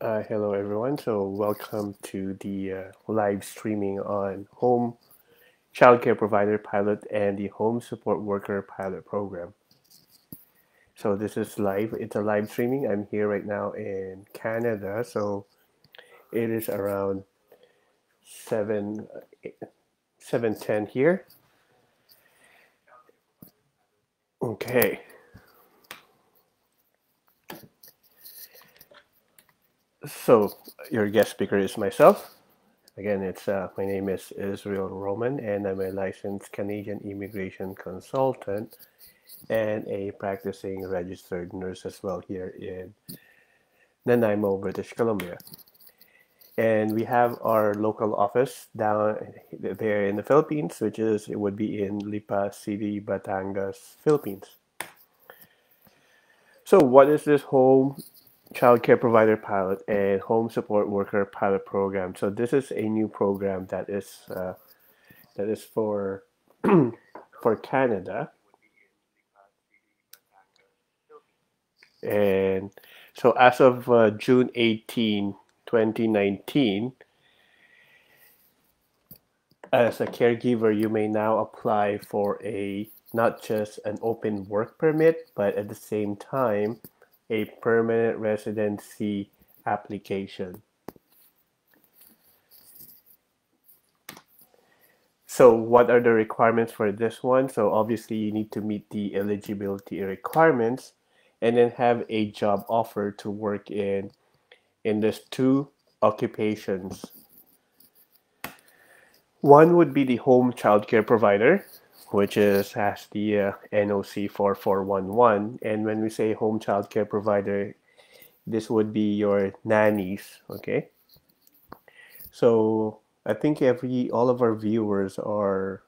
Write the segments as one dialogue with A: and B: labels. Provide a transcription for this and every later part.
A: Uh, hello everyone. So welcome to the uh, live streaming on home childcare provider pilot and the home support worker pilot program. So this is live. It's a live streaming. I'm here right now in Canada. So it is around seven seven ten here. Okay. So your guest speaker is myself. Again, it's uh, my name is Israel Roman, and I'm a licensed Canadian immigration consultant and a practicing registered nurse as well here in Nanaimo, British Columbia. And we have our local office down there in the Philippines, which is it would be in Lipa City, Batangas, Philippines. So, what is this home child care provider pilot and home support worker pilot program. So this is a new program that is uh, that is for for Canada. And so as of uh, June 18, 2019, as a caregiver, you may now apply for a not just an open work permit, but at the same time, a permanent residency application. So what are the requirements for this one? So obviously you need to meet the eligibility requirements and then have a job offer to work in in this two occupations. One would be the home childcare provider which is has the uh, NOC 4411. And when we say home child care provider, this would be your nannies, okay? So I think every all of our viewers are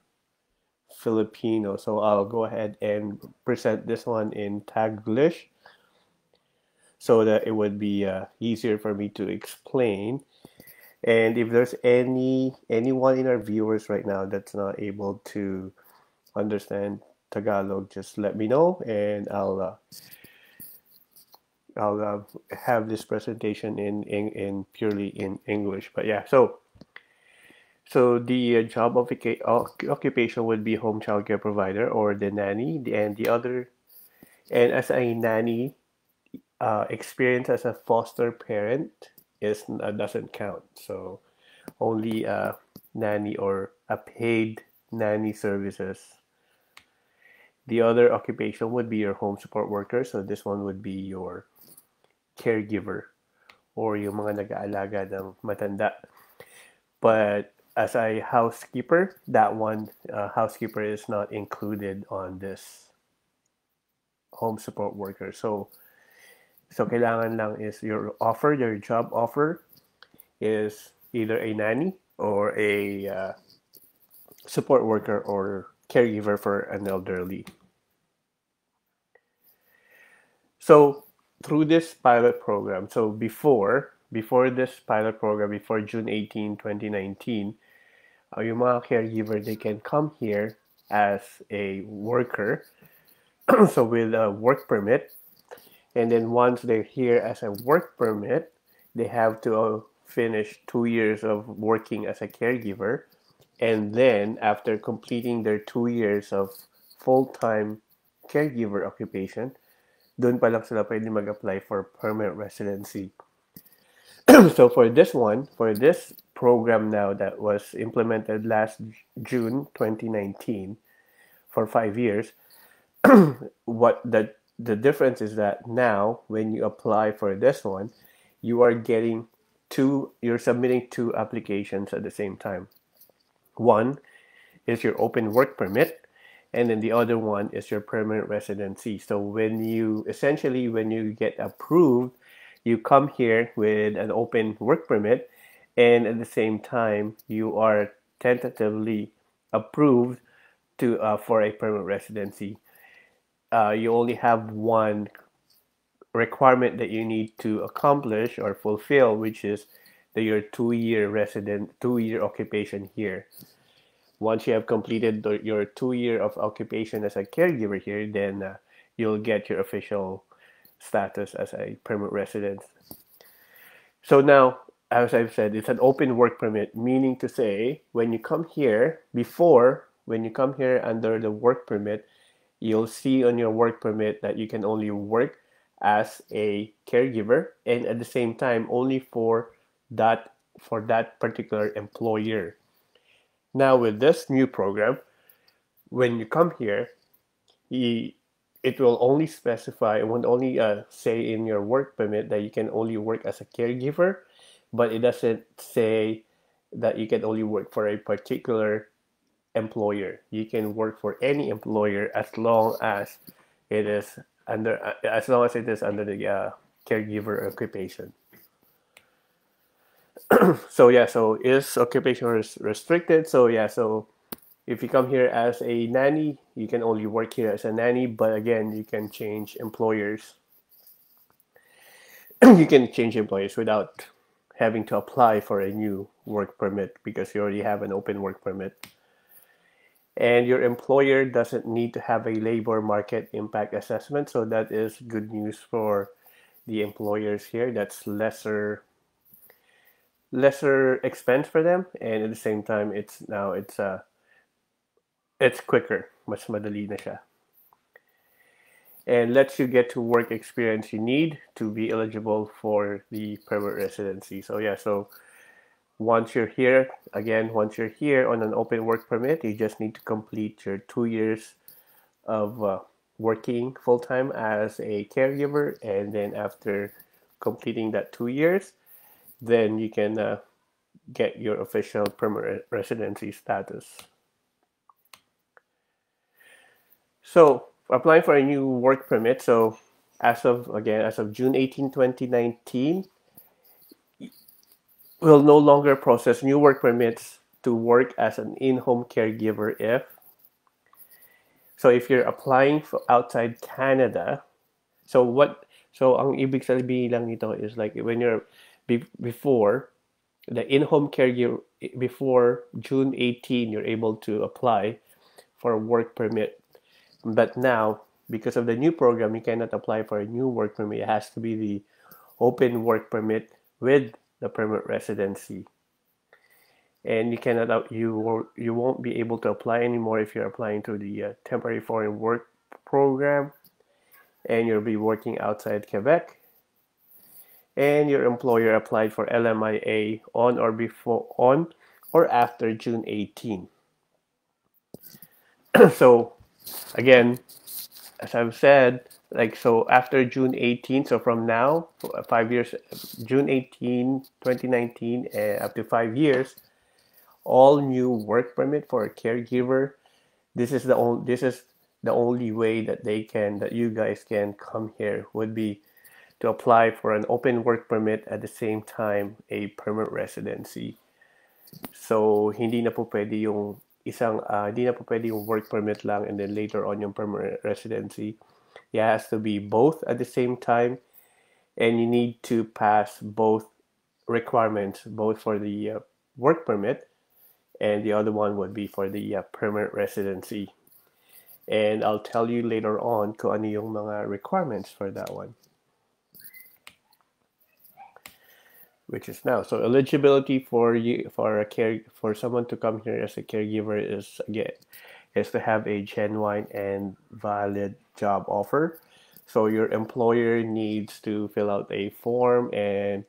A: Filipino, so I'll go ahead and present this one in Taglish so that it would be uh, easier for me to explain. And if there's any anyone in our viewers right now that's not able to understand Tagalog, just let me know and I'll uh, I'll uh, have this presentation in, in in purely in English. But yeah, so so the uh, job of occupation would be home child care provider or the nanny, and the other, and as a nanny, uh, experience as a foster parent is uh, doesn't count. So only a nanny or a paid nanny services the other occupation would be your home support worker. So this one would be your caregiver or yung mga nag-aalaga ng matanda. But as a housekeeper, that one uh, housekeeper is not included on this home support worker. So so kailangan lang is your offer, your job offer is either a nanny or a uh, support worker or caregiver for an elderly. So through this pilot program, so before before this pilot program, before June 18, 2019, uh, yung mga caregiver, they can come here as a worker, so with a work permit. And then once they're here as a work permit, they have to uh, finish two years of working as a caregiver and then after completing their two years of full-time caregiver occupation, doon pa lang sila pwede mag-apply for permanent residency. so for this one, for this program now that was implemented last June 2019 for five years, what the the difference is that now when you apply for this one, you are getting two, you're submitting two applications at the same time. One is your open work permit, and then the other one is your permanent residency. So when you essentially when you get approved, you come here with an open work permit, and at the same time you are tentatively approved to uh, for a permanent residency. Uh, you only have one requirement that you need to accomplish or fulfill, which is your two-year resident, two-year occupation here. Once you have completed the, your two-year of occupation as a caregiver here, then uh, you'll get your official status as a permanent resident. So now, as I've said, it's an open work permit, meaning to say, when you come here, before, when you come here under the work permit, you'll see on your work permit that you can only work as a caregiver and at the same time only for that for that particular employer. Now with this new program, when you come here, he, it will only specify, it won't only uh, say in your work permit that you can only work as a caregiver, but it doesn't say that you can only work for a particular employer. You can work for any employer as long as it is under uh, as long as it is under the uh, caregiver occupation. so yeah, so is occupation res- restricted? So yeah, so if you come here as a nanny, you can only work here as a nanny, but again, you can change employers. you can change employers without having to apply for a new work permit because you already have an open work permit and your employer doesn't need to have a labor market impact assessment so that is good news for the employers here that's lesser lesser expense for them and at the same time it's now it's uh it's quicker mas madali na siya and lets you get to work experience you need to be eligible for the permanent residency so yeah so once you're here, again, once you're here on an open work permit, you just need to complete your two years of uh, working full time as a caregiver. And then after completing that two years, then you can uh, get your official permanent residency status. So, applying for a new work permit. So, as of again, as of June 18, 2019, will no longer process new work permits to work as an in-home caregiver if so if you're applying for outside Canada so what so ang ibig sabihin lang nito is like when you're be, before the in-home caregiver before June 18 you're able to apply for a work permit but now because of the new program you cannot apply for a new work permit it has to be the open work permit with the permanent residency. And you cannot you won't, you won't be able to apply anymore if you're applying to the uh, temporary foreign work program, and you'll be working outside Quebec. And your employer applied for LMIA on or before on or after June 18. so, again, as I've said, like so after June 18 so from now five years June 18 2019 uh, up to five years all new work permit for a caregiver this is the only this is the only way that they can that you guys can come here would be to apply for an open work permit at the same time a permanent residency so hindi na po pwede yung isang uh, hindi na po pwede yung work permit lang and then later on yung permanent residency it has to be both at the same time, and you need to pass both requirements, both for the uh, work permit and the other one would be for the uh, permanent residency. And I'll tell you later on kung ano yung mga requirements for that one. Which is now. So eligibility for you for a care for someone to come here as a caregiver is again is to have a genuine and valid job offer. So your employer needs to fill out a form and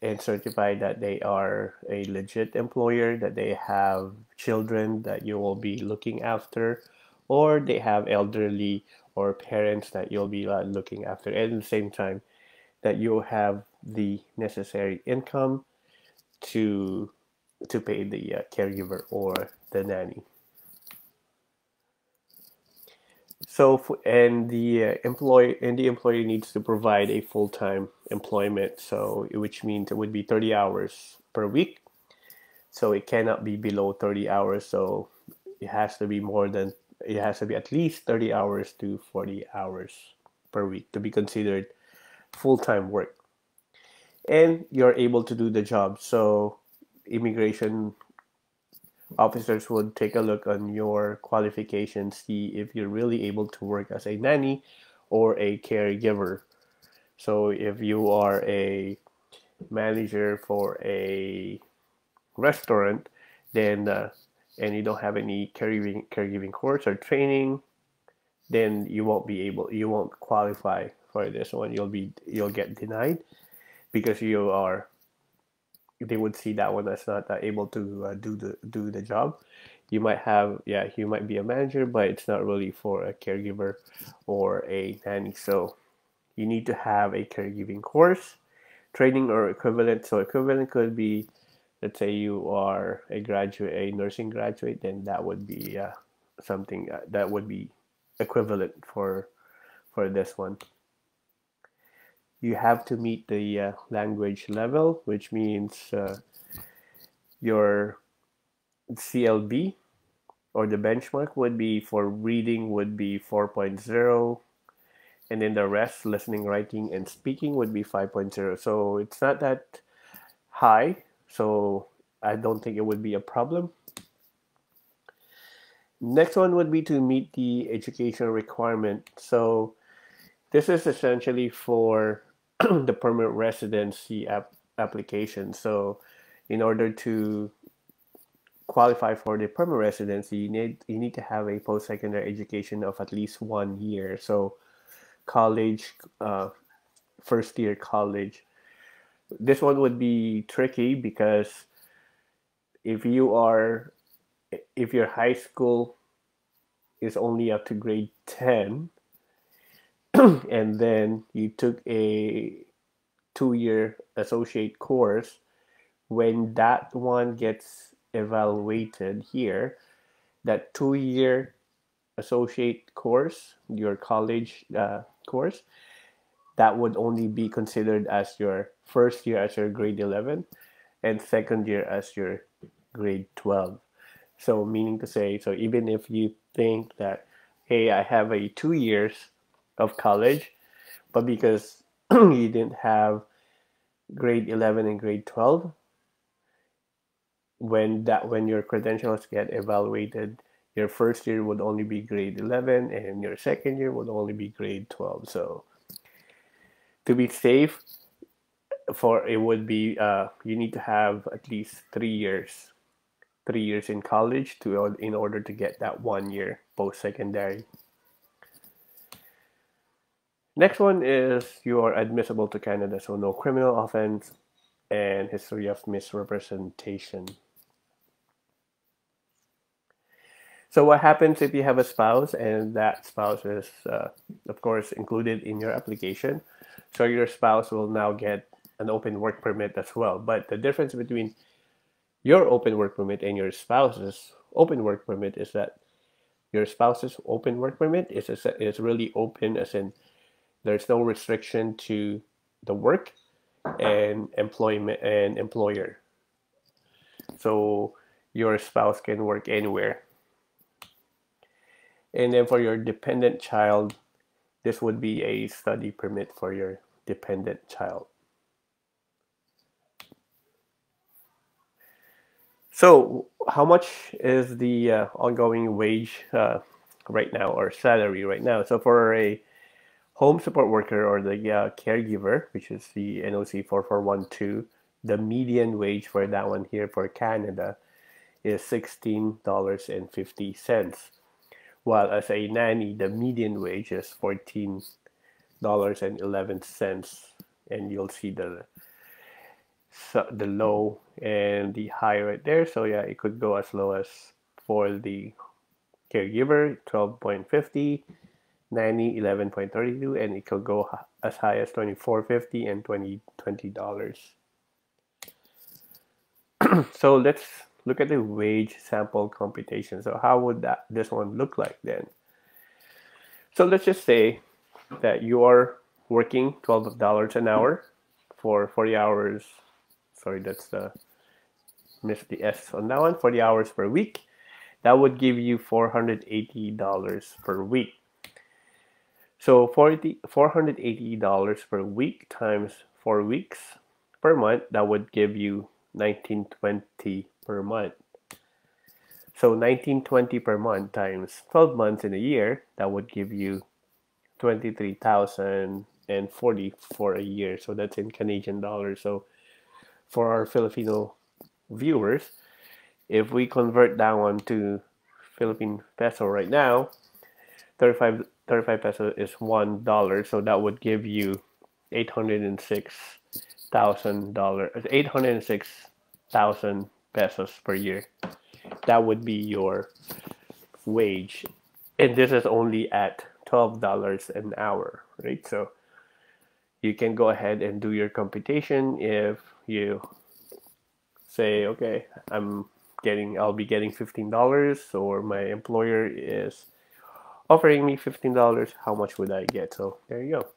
A: and certify that they are a legit employer, that they have children that you will be looking after, or they have elderly or parents that you'll be uh, looking after. And at the same time, that you'll have the necessary income to to pay the uh, caregiver or the nanny. So, and the uh, employee and the employer needs to provide a full time employment. So, which means it would be 30 hours per week. So it cannot be below 30 hours. So it has to be more than it has to be at least 30 hours to 40 hours per week to be considered full time work. And you're able to do the job. So immigration officers would take a look on your qualifications, see if you're really able to work as a nanny or a caregiver. So if you are a manager for a restaurant, then uh, and you don't have any caregiving caregiving course or training, then you won't be able you won't qualify for this one. You'll be you'll get denied because you are they would see that one as not able to uh, do the do the job. You might have yeah you might be a manager, but it's not really for a caregiver or a nanny. So you need to have a caregiving course, training or equivalent. So equivalent could be, let's say you are a graduate, a nursing graduate, then that would be uh, something uh, that would be equivalent for for this one you have to meet the uh, language level, which means uh, your CLB or the benchmark would be for reading would be 4.0 and then the rest listening writing and speaking would be 5.0 so it's not that high so i don't think it would be a problem. Next one would be to meet the education requirement. So this is essentially for the permanent residency app application. So, in order to qualify for the permanent residency, you need you need to have a post secondary education of at least one year. So, college, uh, first year college. This one would be tricky because if you are if your high school is only up to grade 10 and then you took a two year associate course, when that one gets evaluated here, that two year associate course, your college uh, course, that would only be considered as your first year as your grade 11 and second year as your grade 12. So, meaning to say, so even if you think that, hey, I have a two years of college, but because you didn't have grade 11 and grade 12 when that when your credentials get evaluated your first year would only be grade 11 and your second year would only be grade 12 so to be safe for it would be uh, you need to have at least three years three years in college to in order to get that one year post secondary Next one is you are admissible to Canada, so no criminal offense and history of misrepresentation. So what happens if you have a spouse and that spouse is, uh, of course, included in your application? So your spouse will now get an open work permit as well. But the difference between your open work permit and your spouse's open work permit is that your spouse's open work permit is, is really open as in there's no restriction to the work and employment and employer. So your spouse can work anywhere. And then for your dependent child, this would be a study permit for your dependent child. So, how much is the uh, ongoing wage uh, right now or salary right now? So, for a home support worker or the uh, caregiver, which is the NOC 4412, the median wage for that one here for Canada is $16.50. While as a nanny, the median wage is $14.11. And you'll see the so the low and the high right there. So yeah, it could go as low as for the caregiver, 12.50 90 11.32 and it could go as high as 24.50 and 20 dollars. So let's look at the wage sample computation. So how would that this one look like then? So let's just say that you are working $12 an hour for 40 hours. Sorry that's the missed the s on that one. 40 hours per week. That would give you $480 per week so 40, $480 per week times four weeks per month, that would give you 1920 per month. So 1920 per month times 12 months in a year, that would give you 23,040 for a year. So that's in Canadian dollars. So for our Filipino viewers, if we convert that one to Philippine peso right now, 35, 35 peso is one dollar, so that would give you eight hundred and six thousand dollars, eight hundred and six thousand pesos per year. That would be your wage, and this is only at twelve dollars an hour, right? So you can go ahead and do your computation if you say, okay, I'm getting, I'll be getting fifteen dollars, or my employer is offering me fifteen dollars. How much would I get? So there you go.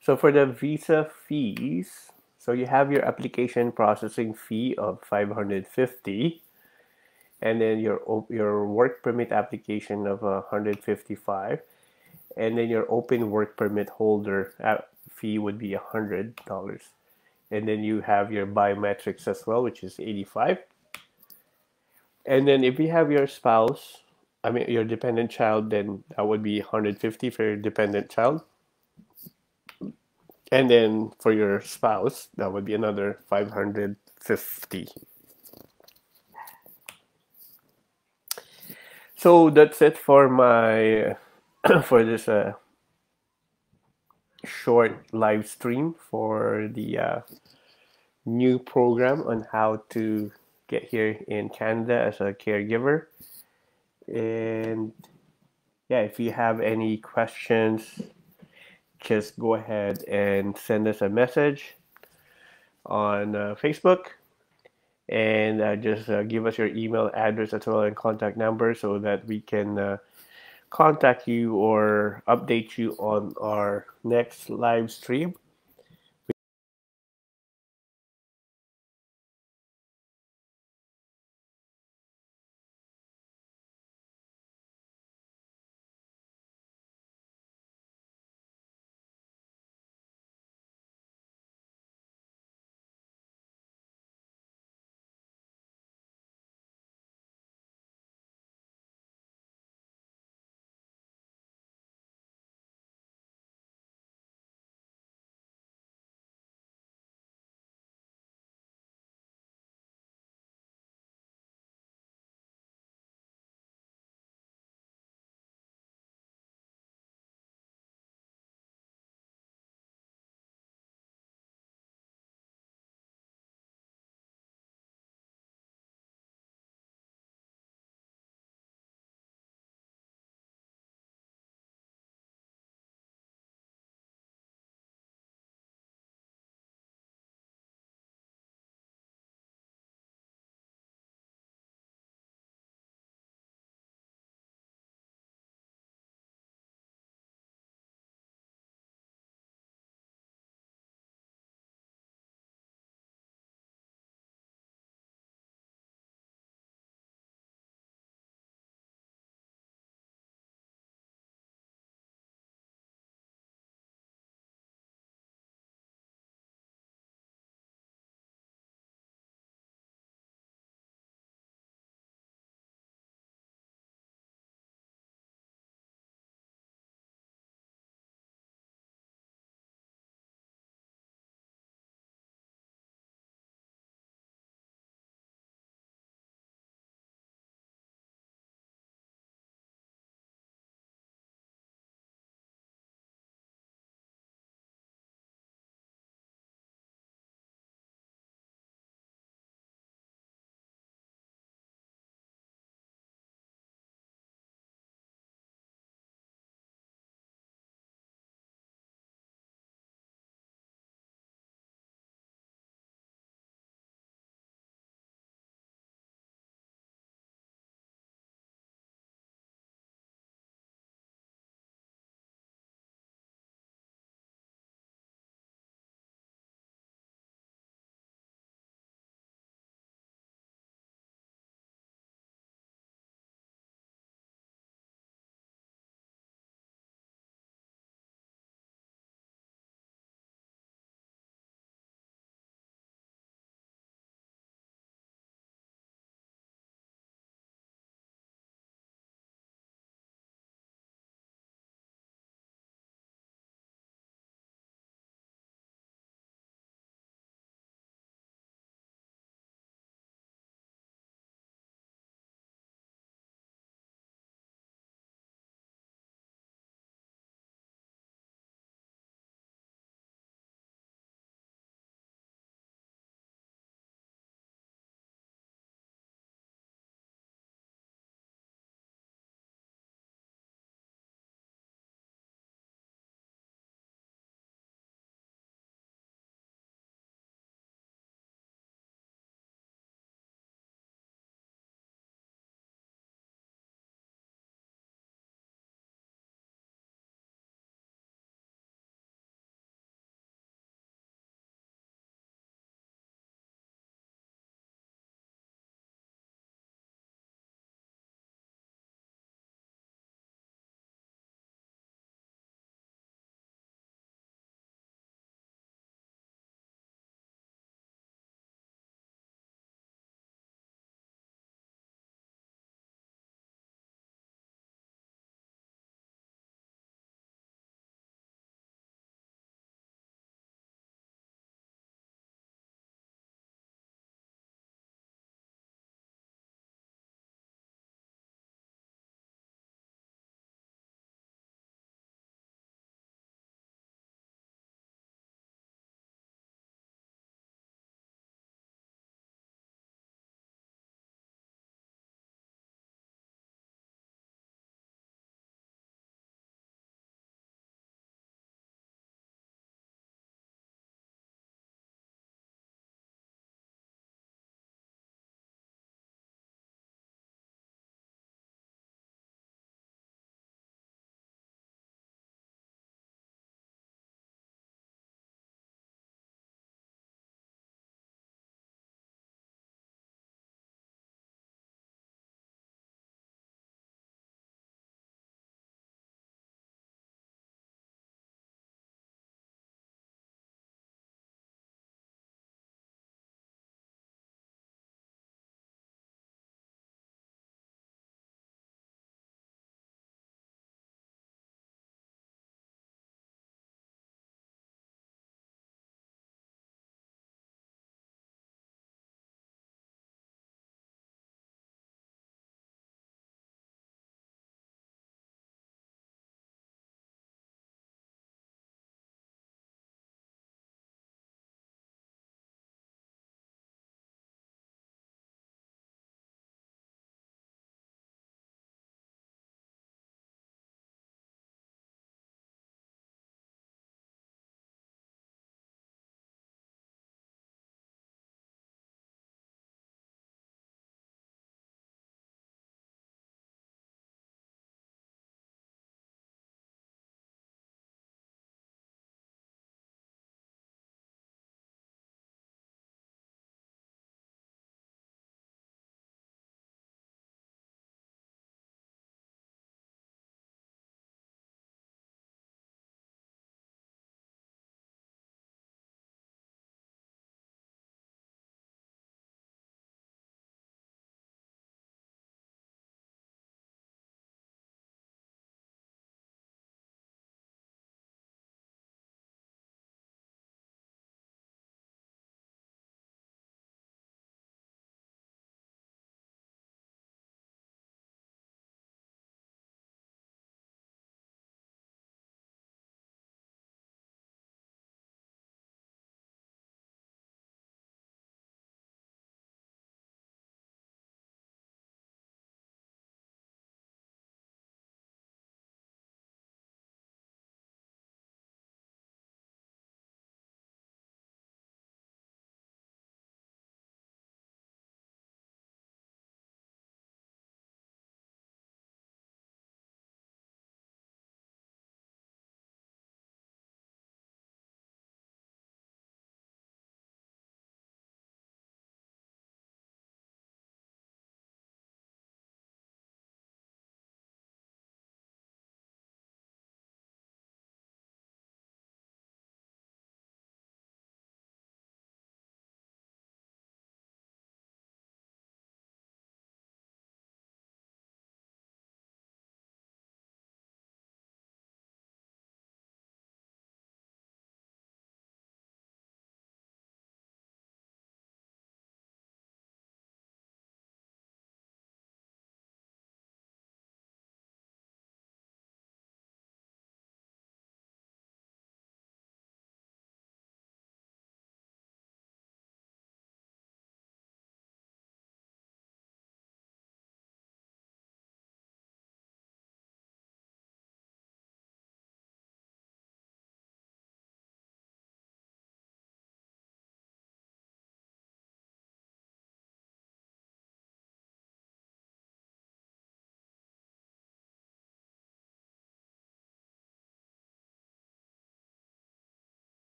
A: So for the visa fees, so you have your application processing fee of 550 and then your your work permit application of 155 and then your open work permit holder uh, fee would be $100 and then you have your biometrics as well which is 85 and then if you have your spouse I mean your dependent child then that would be 150 for your dependent child and then for your spouse, that would be another 550. So that's it for my for this uh, short live stream for the uh, new program on how to get here in Canada as a caregiver. And yeah, if you have any questions, just go ahead and send us a message on uh, Facebook and uh, just uh, give us your email address as well and contact number so that we can uh, contact you or update you on our next live stream.